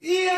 Yeah.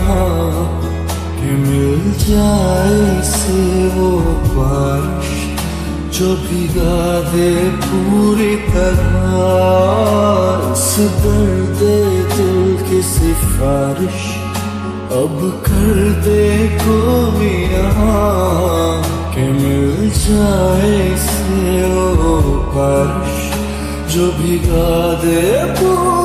یہاں کہ مل جائے سے وہ بارش جو بھگا دے پوری طرح اس درد دل کی سفارش اب کر دے کوئی یہاں کہ مل جائے سے وہ بارش جو بھگا دے پوری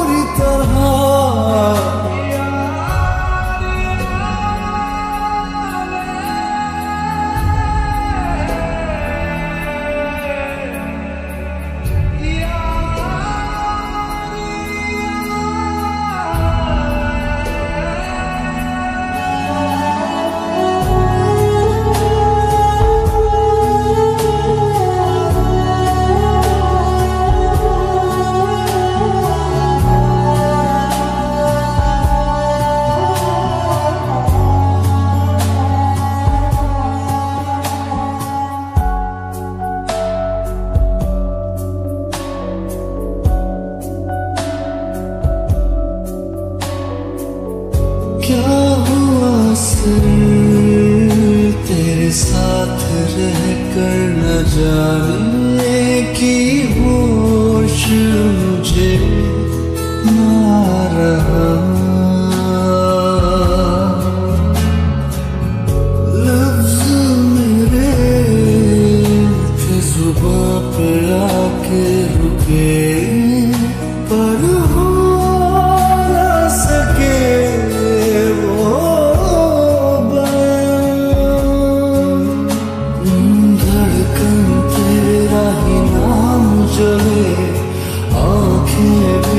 تیرے ساتھ رہ کر نہ جانے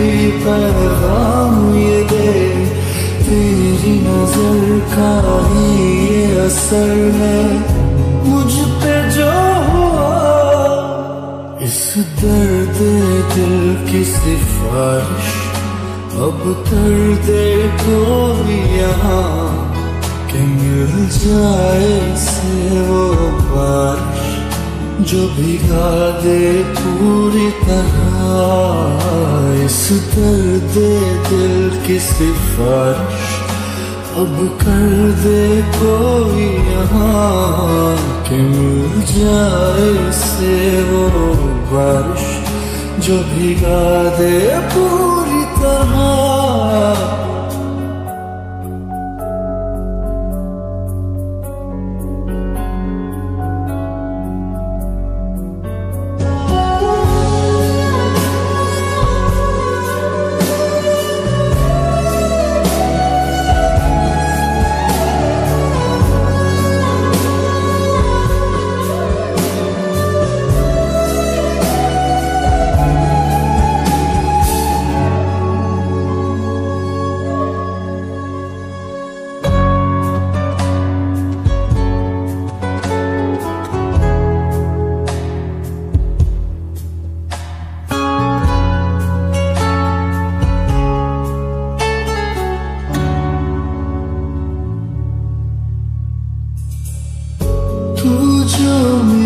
آنکھیں پیغام یہ دے، تیری نظر کا ہی یہ اثر ہے۔ مجھ پہ جو ہوا، اس درد دل کی سفارش۔ اب کر دے کوئی یہاں کہ مل جائے سے وہ بارش۔ جو بھگا دے پوری طرح اس درد دل کی سفارش اب کر دے کوئی یہاں کہ مل جائے سے وہ بارش جو بھگا دے پوری طرح جو ملا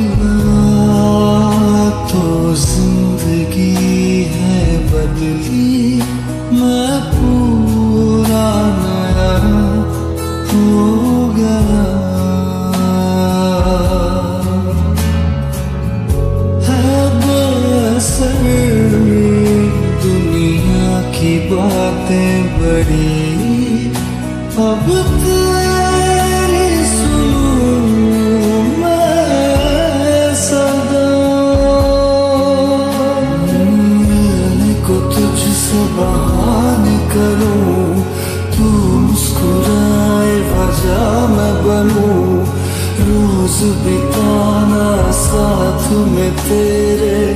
روز بتانا ساتھ میں تیرے۔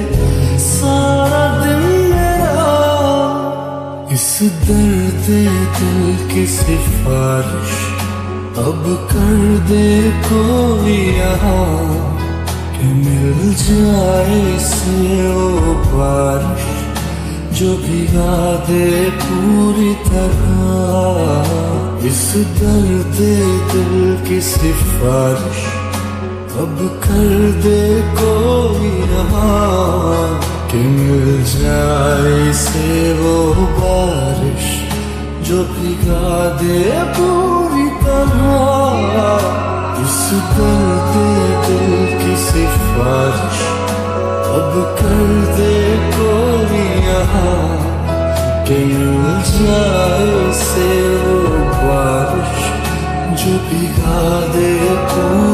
سارا دن میرا اس درد دل کی سفارش۔ اب کر دے کوئی یہاں کہ مل جائے اسے وہ بارش۔ جو بھگا دے پوری طرح۔ اس درد دل کی سفارش۔ اب کر دے کوئی رہا کہ مل جائے سے وہ بارش جو بھگا دے پوری طرح۔ اس درد دل کی سفارش اب کر دے کوئی یہاں کہ مل جائے سے وہ بارش جو بھگا دے پوری